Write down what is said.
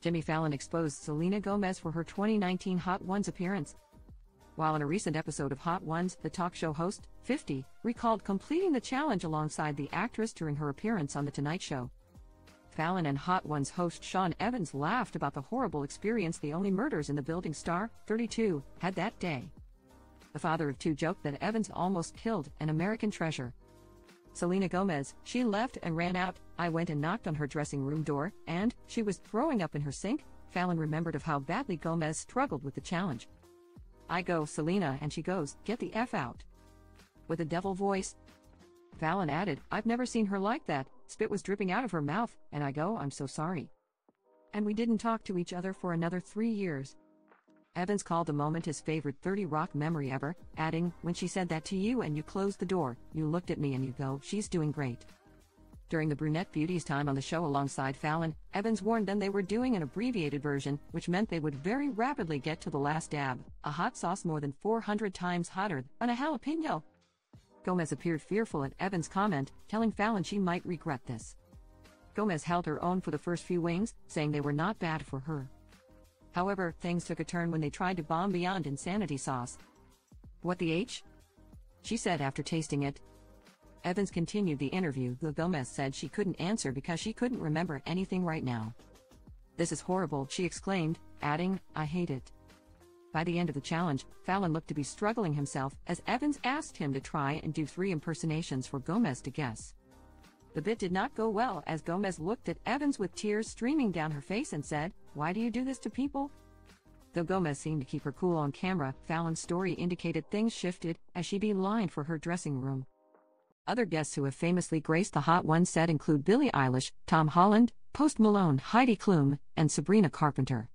Jimmy Fallon exposed Selena Gomez for her 2019 Hot Ones appearance. While in a recent episode of Hot Ones, the talk show host, 50, recalled completing the challenge alongside the actress during her appearance on The Tonight Show. Fallon and Hot Ones host Sean Evans laughed about the horrible experience the only murders in the building star, 32, had that day. The father of two joked that Evans almost killed an American treasure. Selena Gomez, she left and ran out. I went and knocked on her dressing room door, and she was throwing up in her sink. Fallon remembered of how badly Gomez struggled with the challenge. I go, Selena, and she goes, Get the F out. With a devil voice. Fallon added, I've never seen her like that. Spit was dripping out of her mouth, and I go, I'm so sorry. And we didn't talk to each other for another three years. Evans called the moment his favorite 30 Rock memory ever, adding, When she said that to you and you closed the door, you looked at me and you go, She's doing great. During the Brunette Beauty's time on the show alongside Fallon, Evans warned them they were doing an abbreviated version, which meant they would very rapidly get to the last dab a hot sauce more than 400 times hotter than a jalapeno. Gomez appeared fearful at Evans' comment, telling Fallon she might regret this. Gomez held her own for the first few wings, saying they were not bad for her. However, things took a turn when they tried Da Bomb Beyond Insanity sauce. What the H? She said after tasting it. Evans continued the interview, though Gomez said she couldn't answer because she couldn't remember anything right now. This is horrible, she exclaimed, adding, I hate it. By the end of the challenge, Fallon looked to be struggling himself as Evans asked him to try and do three impersonations for Gomez to guess. The bit did not go well as Gomez looked at Evans with tears streaming down her face and said, Why do you do this to people? Though Gomez seemed to keep her cool on camera, Fallon's story indicated things shifted as she beelined for her dressing room. Other guests who have famously graced the Hot Ones set include Billie Eilish, Tom Holland, Post Malone, Heidi Klum, and Sabrina Carpenter.